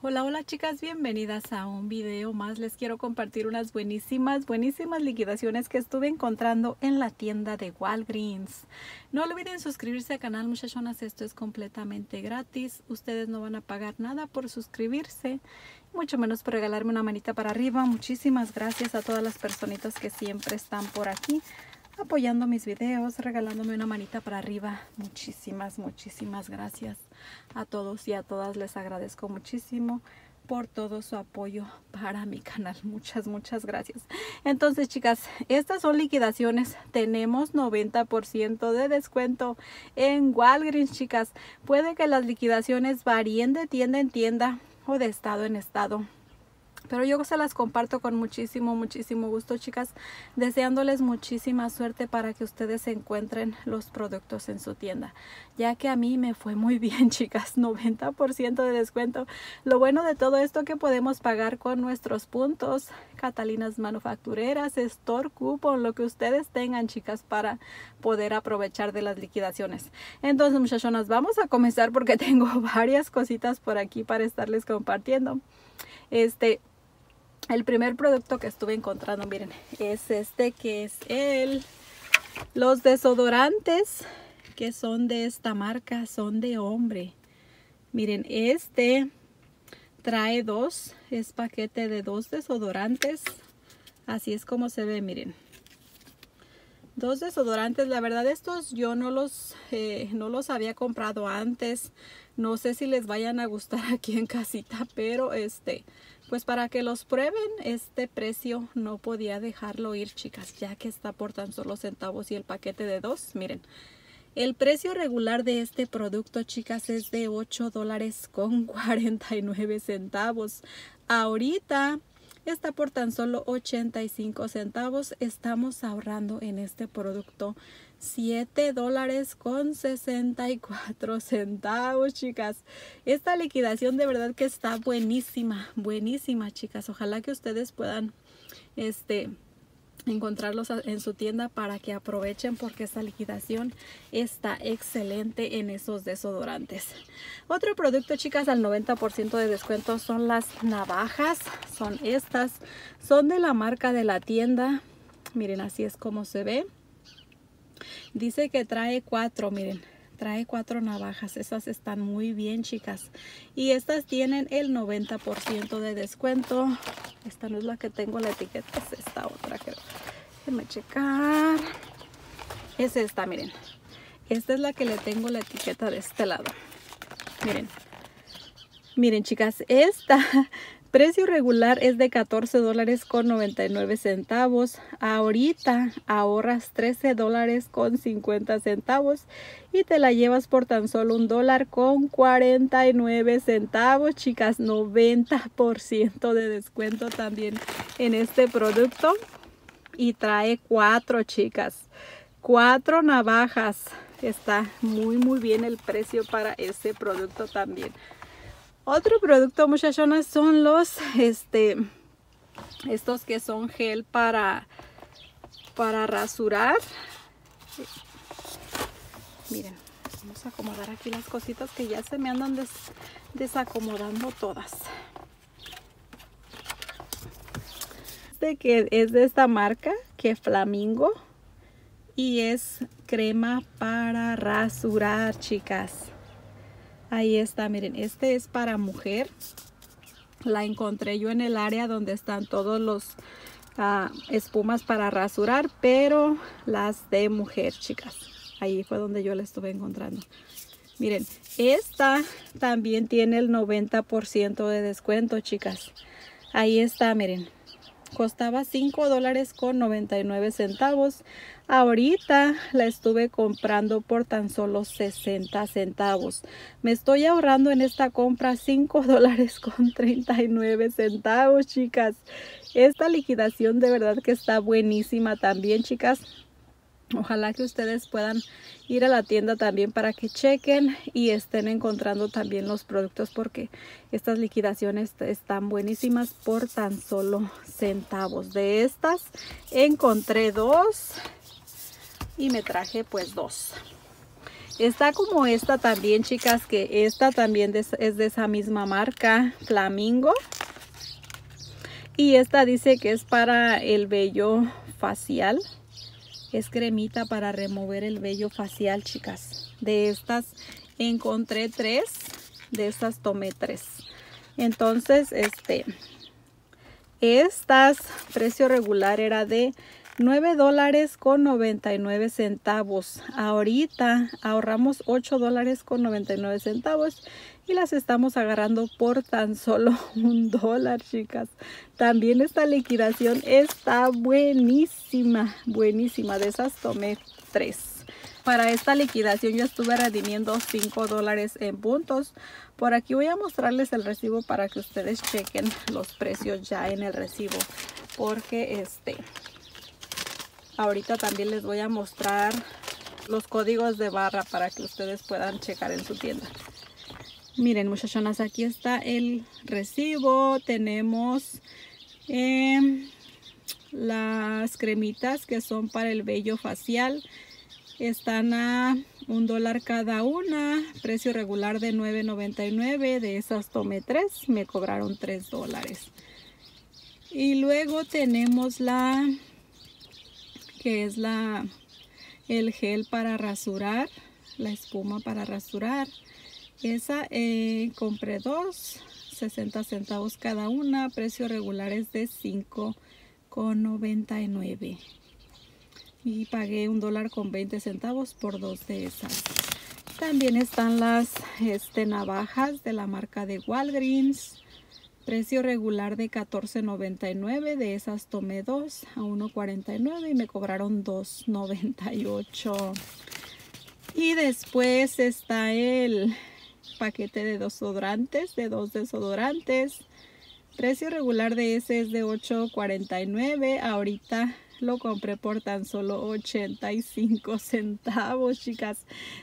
Hola, hola chicas, bienvenidas a un video más. Les quiero compartir unas buenísimas, buenísimas liquidaciones que estuve encontrando en la tienda de Walgreens. No olviden suscribirse al canal muchachonas, esto es completamente gratis. Ustedes no van a pagar nada por suscribirse, mucho menos por regalarme una manita para arriba. Muchísimas gracias a todas las personitas que siempre están por aquí apoyando mis videos, regalándome una manita para arriba. Muchísimas, muchísimas gracias a todos y a todas. Les agradezco muchísimo por todo su apoyo para mi canal. Muchas, muchas gracias. Entonces, chicas, estas son liquidaciones. Tenemos 90% de descuento en Walgreens, chicas. Puede que las liquidaciones varíen de tienda en tienda o de estado en estado pero yo se las comparto con muchísimo, muchísimo gusto, chicas, deseándoles muchísima suerte para que ustedes encuentren los productos en su tienda, ya que a mí me fue muy bien, chicas, 90% de descuento. Lo bueno de todo esto que podemos pagar con nuestros puntos, Catalinas Manufactureras, Store Coupon, lo que ustedes tengan, chicas, para poder aprovechar de las liquidaciones. Entonces, muchachonas, vamos a comenzar porque tengo varias cositas por aquí para estarles compartiendo. Este, el primer producto que estuve encontrando, miren, es este que es el, los desodorantes que son de esta marca, son de hombre. Miren, este trae dos, es paquete de dos desodorantes. Así es como se ve, miren. Dos desodorantes, la verdad estos yo no los, eh, no los había comprado antes. No sé si les vayan a gustar aquí en casita, pero este, pues para que los prueben, este precio no podía dejarlo ir, chicas, ya que está por tan solo centavos y el paquete de dos, miren. El precio regular de este producto, chicas, es de 8 dólares con 49 centavos. Ahorita está por tan solo 85 centavos. Estamos ahorrando en este producto 7 dólares con 64 centavos, chicas. Esta liquidación de verdad que está buenísima, buenísima, chicas. Ojalá que ustedes puedan, este encontrarlos en su tienda para que aprovechen porque esta liquidación está excelente en esos desodorantes. Otro producto chicas al 90% de descuento son las navajas, son estas, son de la marca de la tienda, miren así es como se ve. Dice que trae cuatro, miren. Trae cuatro navajas. Estas están muy bien, chicas. Y estas tienen el 90% de descuento. Esta no es la que tengo la etiqueta. Es esta otra, creo. Déjenme checar. Es esta, miren. Esta es la que le tengo la etiqueta de este lado. Miren. Miren, chicas. Esta Precio regular es de 14 dólares con 99 centavos. Ahorita ahorras 13 dólares con 50 centavos y te la llevas por tan solo un dólar con 49 centavos, chicas. 90% de descuento también en este producto. Y trae cuatro, chicas. Cuatro navajas. Está muy, muy bien el precio para este producto también. Otro producto, muchachonas, son los, este, estos que son gel para, para rasurar. Miren, vamos a acomodar aquí las cositas que ya se me andan desacomodando todas. Este que es de esta marca, que Flamingo. Y es crema para rasurar, chicas. Ahí está, miren, este es para mujer. La encontré yo en el área donde están todos los ah, espumas para rasurar, pero las de mujer, chicas. Ahí fue donde yo la estuve encontrando. Miren, esta también tiene el 90% de descuento, chicas. Ahí está, miren costaba 5 dólares con 99 centavos. Ahorita la estuve comprando por tan solo 60 centavos. Me estoy ahorrando en esta compra 5 dólares con 39 centavos chicas. Esta liquidación de verdad que está buenísima también chicas Ojalá que ustedes puedan ir a la tienda también para que chequen y estén encontrando también los productos porque estas liquidaciones están buenísimas por tan solo centavos. De estas encontré dos y me traje pues dos. Está como esta también, chicas, que esta también es de esa misma marca, Flamingo. Y esta dice que es para el vello facial. Es cremita para remover el vello facial, chicas. De estas encontré tres. De estas tomé tres. Entonces, este... Estas, precio regular era de 9 dólares con 99 centavos. Ahorita ahorramos 8 dólares con 99 centavos y las estamos agarrando por tan solo un dólar, chicas. También esta liquidación está buenísima, buenísima. De esas tomé tres. Para esta liquidación yo estuve redimiendo 5 dólares en puntos. Por aquí voy a mostrarles el recibo para que ustedes chequen los precios ya en el recibo. Porque este Ahorita también les voy a mostrar los códigos de barra para que ustedes puedan checar en su tienda. Miren muchachonas, aquí está el recibo. Tenemos em, las cremitas que son para el vello facial. Están a un dólar cada una. Precio regular de $9.99. De esas tomé tres. Me cobraron tres dólares. Y luego tenemos la que es la el gel para rasurar, la espuma para rasurar. Esa eh, compré dos, 60 centavos cada una, precio regular es de 5,99 y pagué un dólar con 20 centavos por dos de esas. También están las este, navajas de la marca de Walgreens. Precio regular de $14.99. De esas tomé dos a $1.49 y me cobraron $2.98. Y después está el paquete de desodorantes, de dos desodorantes. Precio regular de ese es de $8.49. Ahorita lo compré por tan solo 85 centavos, chicas.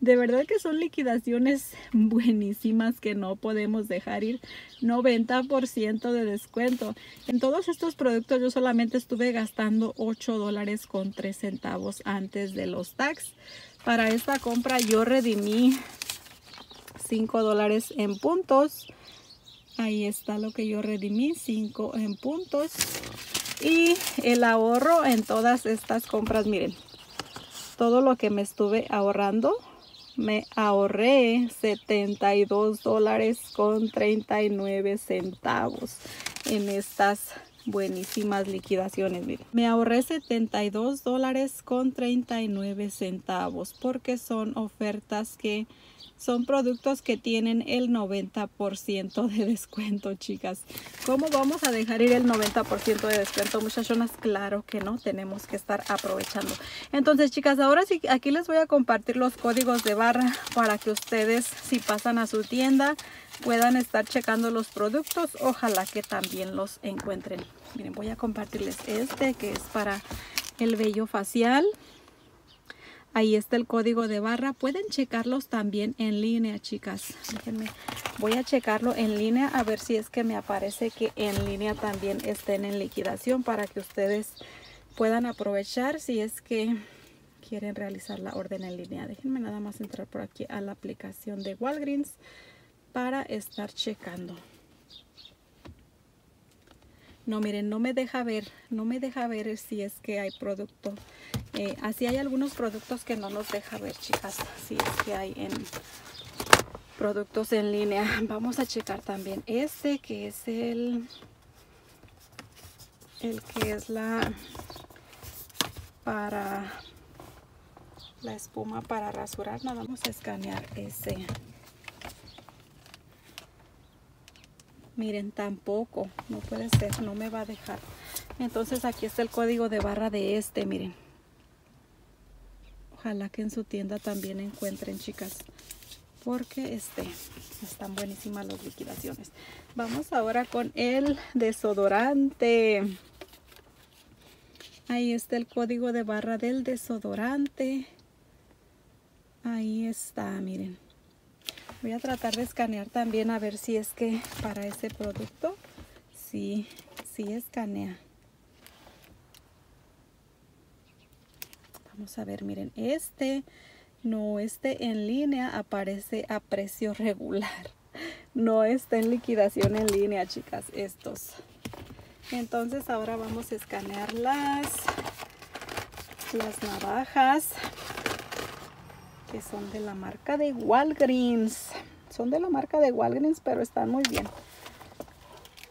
De verdad que son liquidaciones buenísimas que no podemos dejar ir. 90% de descuento. En todos estos productos yo solamente estuve gastando 8 dólares con 3 centavos antes de los tax. Para esta compra yo redimí 5 dólares en puntos. Ahí está lo que yo redimí, 5 en puntos. Y el ahorro en todas estas compras, miren, todo lo que me estuve ahorrando, me ahorré 72 dólares con 39 centavos en estas buenísimas liquidaciones. Miren. Me ahorré 72 dólares con 39 centavos porque son ofertas que son productos que tienen el 90% de descuento, chicas. ¿Cómo vamos a dejar ir el 90% de descuento, muchachonas? Claro que no, tenemos que estar aprovechando. Entonces, chicas, ahora sí, aquí les voy a compartir los códigos de barra para que ustedes, si pasan a su tienda, puedan estar checando los productos. Ojalá que también los encuentren. Miren, voy a compartirles este que es para el vello facial. Ahí está el código de barra. Pueden checarlos también en línea, chicas. Déjenme, voy a checarlo en línea a ver si es que me aparece que en línea también estén en liquidación para que ustedes puedan aprovechar si es que quieren realizar la orden en línea. Déjenme nada más entrar por aquí a la aplicación de Walgreens para estar checando. No, miren, no me deja ver, no me deja ver si es que hay producto eh, así hay algunos productos que no nos deja ver, chicas. Si es que hay en productos en línea. Vamos a checar también este que es el... El que es la... Para... La espuma para rasurar. Nada, vamos a escanear ese. Miren, tampoco. No puede ser, no me va a dejar. Entonces aquí está el código de barra de este, miren ojalá que en su tienda también encuentren chicas porque este están buenísimas las liquidaciones vamos ahora con el desodorante ahí está el código de barra del desodorante ahí está miren voy a tratar de escanear también a ver si es que para ese producto sí, sí escanea. Vamos a ver, miren, este no esté en línea aparece a precio regular. No está en liquidación en línea chicas estos. Entonces ahora vamos a escanear las las navajas que son de la marca de Walgreens son de la marca de Walgreens pero están muy bien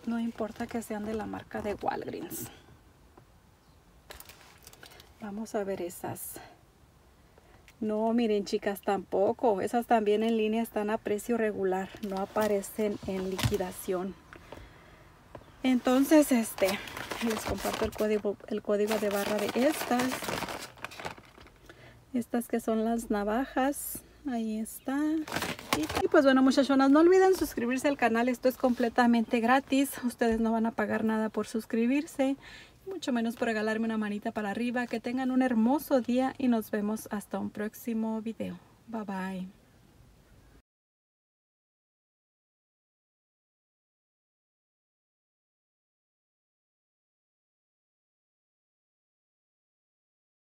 no importa que sean de la marca de Walgreens vamos a ver esas no, miren chicas, tampoco. Esas también en línea están a precio regular. No aparecen en liquidación. Entonces, este, les comparto el código, el código de barra de estas. Estas que son las navajas. Ahí está. Y, pues bueno, muchachonas, no olviden suscribirse al canal. Esto es completamente gratis. Ustedes no van a pagar nada por suscribirse mucho menos por regalarme una manita para arriba. Que tengan un hermoso día y nos vemos hasta un próximo video. Bye bye.